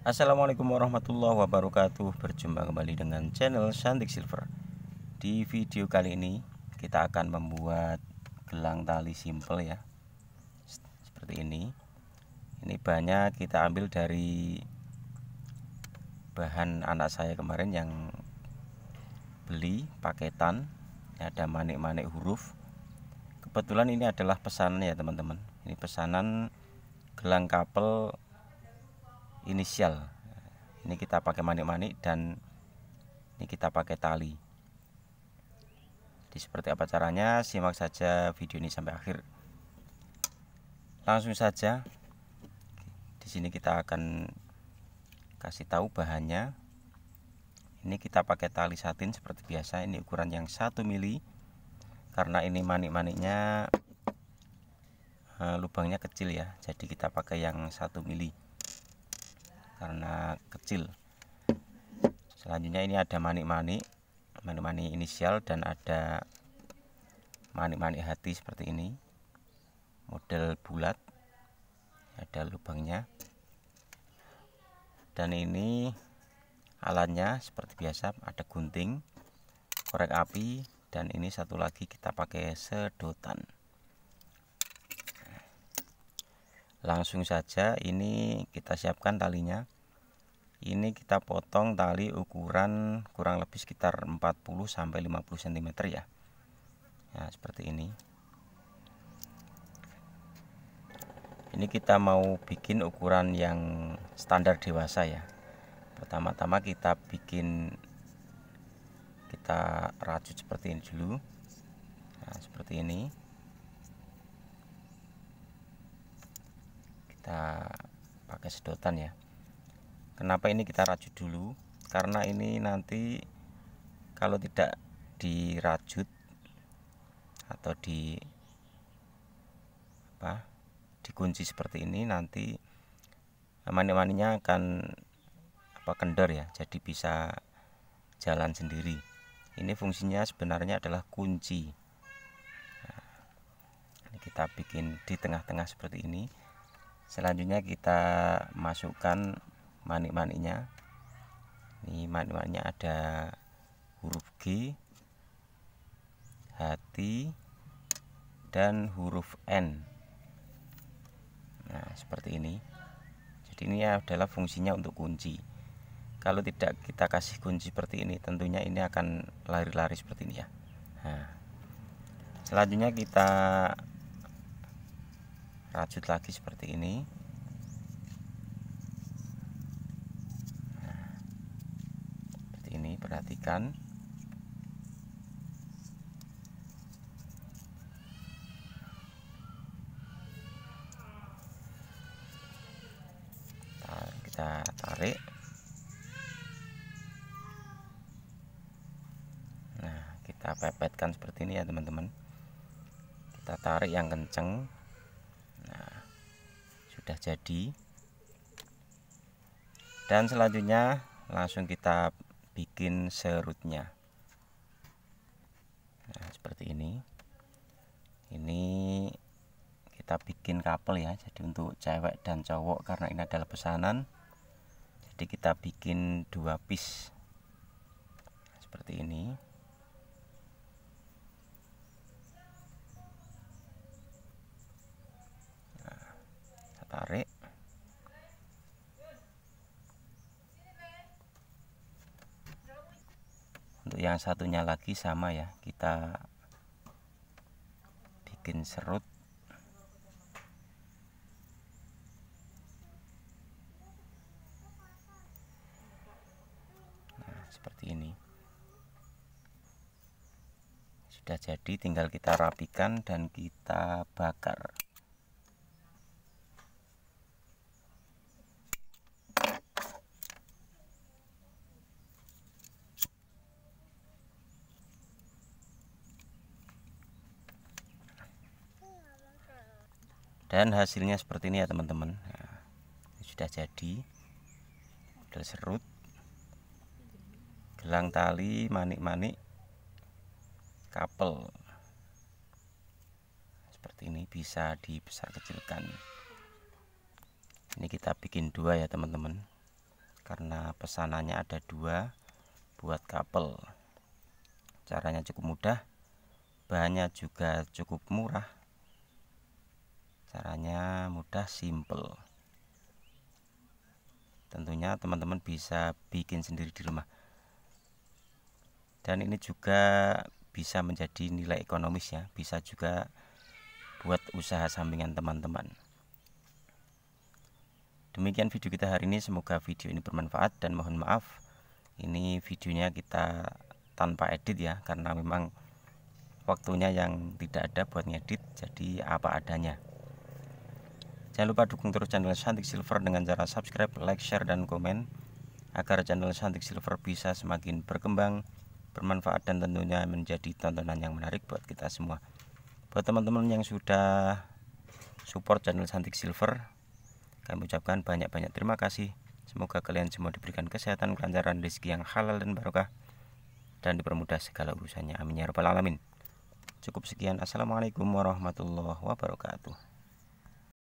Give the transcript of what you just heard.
Assalamualaikum warahmatullahi wabarakatuh. Berjumpa kembali dengan channel Santik Silver. Di video kali ini Kita akan membuat Gelang tali simple ya. Seperti ini. Ini banyak kita ambil dari Bahan anak saya kemarin yang Beli paketan Ada manik-manik huruf. Kebetulan ini adalah pesanan ya teman-teman. Ini pesanan Gelang kapel inisial. Ini kita pakai manik-manik dan ini kita pakai tali. Jadi seperti apa caranya? Simak saja video ini sampai akhir. Langsung saja. Di sini kita akan kasih tahu bahannya. Ini kita pakai tali satin seperti biasa. Ini ukuran yang satu mili. Karena ini manik-maniknya eh, lubangnya kecil ya. Jadi kita pakai yang satu mili karena kecil. Selanjutnya ini ada manik-manik manik-manik inisial dan ada manik-manik hati seperti ini. Model bulat ada lubangnya. Dan ini alatnya seperti biasa ada gunting korek api dan ini satu lagi kita pakai sedotan langsung saja ini kita siapkan talinya. Ini kita potong tali ukuran kurang lebih sekitar 40 sampai 50 cm ya. Ya seperti ini. Ini kita mau bikin ukuran yang standar dewasa ya. Pertama-tama kita bikin kita rajut seperti ini dulu. Nah, seperti ini kita pakai sedotan ya. Kenapa ini kita rajut dulu? Karena ini nanti kalau tidak dirajut atau di apa dikunci seperti ini nanti mani-maninya akan apa kendor ya. Jadi bisa jalan sendiri. Ini fungsinya sebenarnya adalah kunci. Nah, kita bikin di tengah-tengah seperti ini selanjutnya kita masukkan manik-maniknya. Ini manik-maniknya ada huruf G hati dan huruf N. Nah seperti ini. Jadi ini adalah fungsinya untuk kunci. Kalau tidak kita kasih kunci seperti ini tentunya ini akan lari-lari seperti ini ya. Nah, selanjutnya kita rajut lagi seperti ini. Nah, seperti ini perhatikan. Kita tarik. Nah kita pepetkan seperti ini ya teman-teman. Kita tarik yang kenceng sudah jadi. Dan selanjutnya langsung kita bikin serutnya. Nah seperti ini. Ini kita bikin kapel ya jadi untuk cewek dan cowok karena ini adalah pesanan. Jadi kita bikin dua piece. Seperti ini tarik untuk yang satunya lagi sama ya kita bikin serut. Nah seperti ini. Sudah jadi tinggal kita rapikan dan kita bakar dan hasilnya seperti ini ya teman-teman. Nah, sudah jadi. Udah serut. Gelang tali manik-manik. Kapel. Seperti ini bisa dibesar kecilkan ini kita bikin dua ya teman-teman. Karena pesanannya ada dua buat couple caranya cukup mudah bahannya juga cukup murah caranya mudah simple. Tentunya teman-teman bisa bikin sendiri di rumah. Dan ini juga bisa menjadi nilai ekonomis ya bisa juga buat usaha sampingan teman-teman. Demikian video kita hari ini semoga video ini bermanfaat dan mohon maaf. Ini videonya kita tanpa edit ya karena memang waktunya yang tidak ada buat ngedit jadi apa adanya Jangan lupa dukung terus channel Santik Silver dengan cara subscribe, like, share, dan komen agar channel Santik Silver bisa semakin berkembang, bermanfaat, dan tentunya menjadi tontonan yang menarik buat kita semua. Buat teman-teman yang sudah support channel Santik Silver, kami ucapkan banyak-banyak terima kasih. Semoga kalian semua diberikan kesehatan, kelancaran, rezeki yang halal dan barokah, dan dipermudah segala urusannya. Amin ya rabbal alamin. Cukup sekian. Assalamualaikum warahmatullahi wabarakatuh.